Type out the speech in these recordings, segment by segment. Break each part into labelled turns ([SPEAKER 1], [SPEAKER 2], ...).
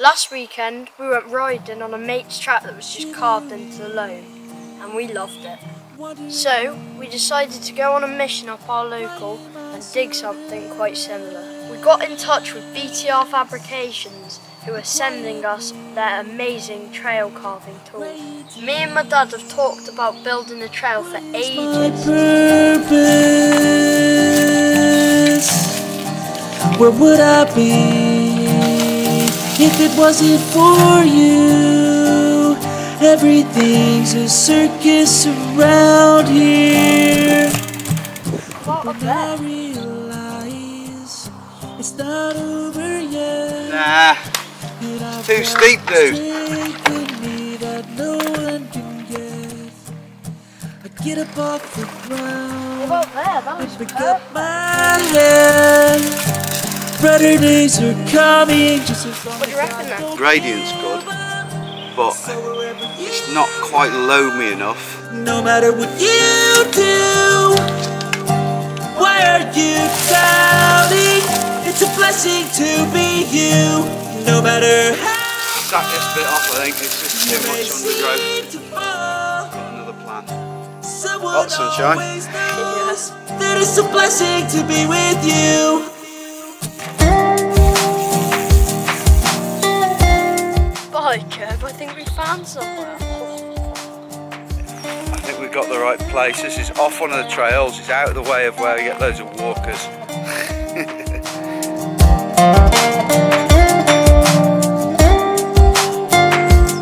[SPEAKER 1] Last weekend we went riding on a mate's track that was just carved into the loam and we loved it. So we decided to go on a mission up our local and dig something quite similar. We got in touch with BTR Fabrications who are sending us their amazing trail carving tool. Me and my dad have talked about building a trail for ages.
[SPEAKER 2] Where would I be if it wasn't for you? Everything's a circus around here.
[SPEAKER 1] What a
[SPEAKER 2] I
[SPEAKER 1] bet.
[SPEAKER 2] realize it's not over yet.
[SPEAKER 3] Nah,
[SPEAKER 2] And I've
[SPEAKER 3] too steep, dude.
[SPEAKER 2] me that no one can get. I get up off the ground.
[SPEAKER 1] What about there? That was
[SPEAKER 2] Pick up my head. Brighter days are coming. Just as long
[SPEAKER 1] What do you reckon then?
[SPEAKER 3] gradient's good, but it's not quite loamy enough.
[SPEAKER 2] No matter what you do, why are you doubting? It's a blessing to be you. No matter how
[SPEAKER 3] Sack this bit off, I think it's just too much undergrowth.
[SPEAKER 2] seem to fall,
[SPEAKER 3] Got another plan. Hot sunshine.
[SPEAKER 2] always knows that it's a blessing to be with you.
[SPEAKER 1] Bye, Kev. I think we found somewhere.
[SPEAKER 3] I think we've got the right place. This is off one of the trails. It's out of the way of where we get loads of walkers.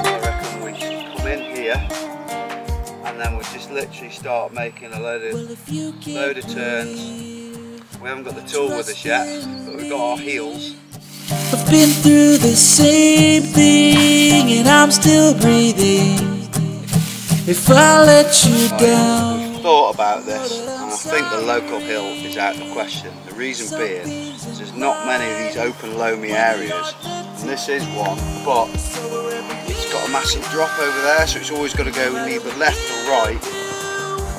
[SPEAKER 3] I reckon we should come in here and then we just literally start making a load of
[SPEAKER 2] Well, if you can
[SPEAKER 3] load of turns. We haven't got the tool with us yet, but we've got our heels.
[SPEAKER 2] I've been through the same thing and I'm still breathing. If I let you down,
[SPEAKER 3] We've thought about this, and I think the local hill is out of the question. The reason being is there's not many of these open loamy areas, and this is one, but it's got a massive drop over there, so it's always got to go either left or right.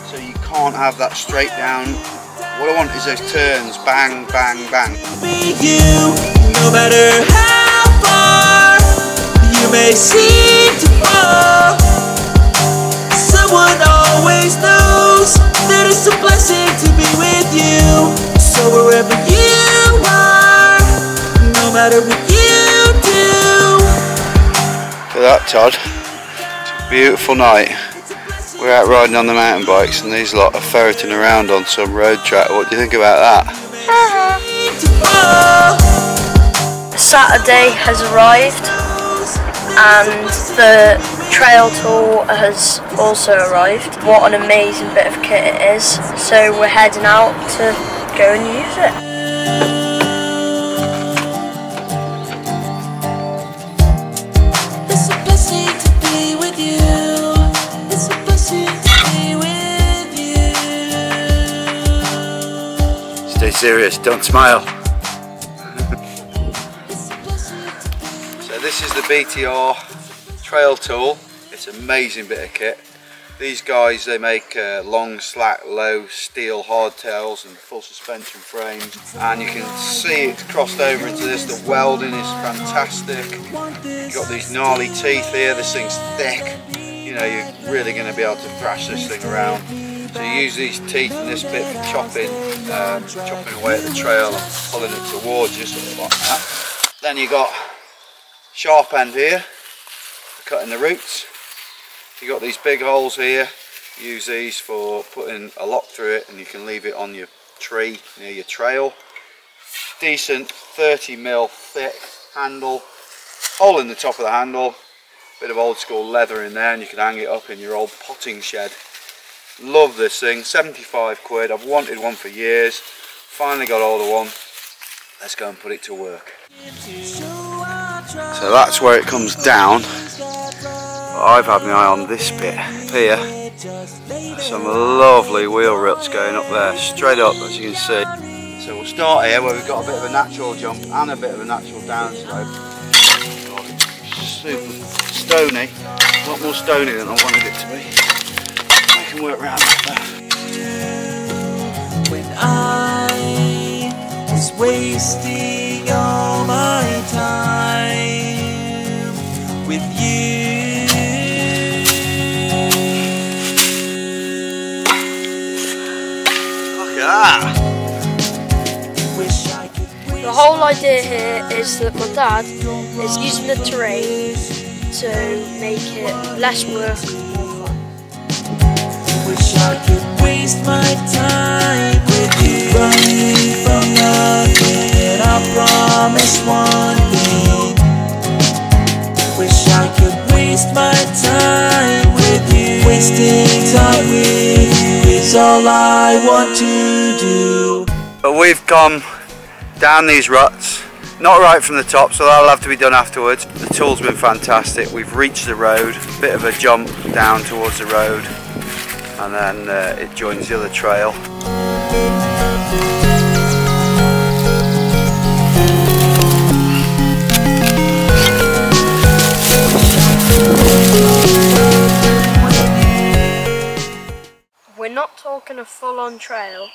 [SPEAKER 3] So you can't have that straight down. What I want is those turns, bang, bang, bang.
[SPEAKER 2] No matter how far you may seem to fall, someone always knows that it's a blessing to be with you. So wherever you are, no matter what you do,
[SPEAKER 3] Look at that, Tod. It's a beautiful night.
[SPEAKER 2] it's a blessing.
[SPEAKER 3] We're out riding on the mountain bikes, and these lot are ferreting around on some road track. What do you think about that?
[SPEAKER 2] To fall,
[SPEAKER 1] Saturday has arrived and the trail tool has also arrived. What an amazing bit of kit it is. So we're heading out to go and use it.
[SPEAKER 2] It's a blessing to be with you. It's a blessing to be with you.
[SPEAKER 3] Stay serious, don't smile. BTR trail tool. It's an amazing bit of kit. These guys, they make uh, long, slack, low steel hardtails and full suspension frames. And you can see it's crossed over into this. The welding is fantastic. You've got these gnarly teeth here. This thing's thick. You know, you're really going to be able to thrash this thing around. So you use these teeth and this bit for chopping, um, chopping away at the trail and pulling it towards you, sort of like that. Then you got sharp end here cutting the roots. You got these big holes here. Use these for putting a lock through it, and you can leave it on your tree near your trail. Decent 30 mil thick handle. Hole in the top of the handle. Bit of old school leather in there, and you can hang it up in your old potting shed. Love this thing. 75 quid. I've wanted one for years. Finally got hold of one. Let's go and put it to work. So that's where it comes down. I've had my eye on this bit here. Some lovely wheel ruts going up there, straight up as you can see. So we'll start here where we've got a bit of a natural jump and a bit of a natural downslope. Super stony, a lot more stony than I wanted it to be. I can work around that.
[SPEAKER 2] when I was wasting
[SPEAKER 1] idea here is that my dad is using the terrain to make it less work and more fun.
[SPEAKER 2] Wish I could waste my time with you. Running from nothing, I promise one thing. Wish I could waste my time with you. Wasting time with you is all I want to do.
[SPEAKER 3] But we've come down these ruts, not right from the top, so that'll have to be done afterwards. The tool's been fantastic. We've reached the road, bit of a jump down towards the road, and then uh, it joins the other trail.
[SPEAKER 1] We're not talking a full-on trail,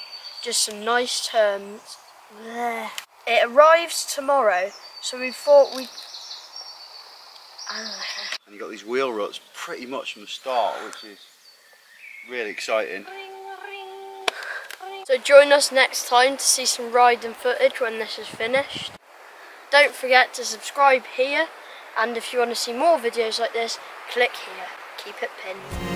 [SPEAKER 1] just some nice turns. There. It arrives tomorrow, so we thought we'd...
[SPEAKER 3] And you've got these wheel ruts pretty much from the start, which is really exciting.
[SPEAKER 1] So join us next time to see some riding footage when this is finished. Don't forget to subscribe here, and if you want to see more videos like this, click here. Keep it pinned.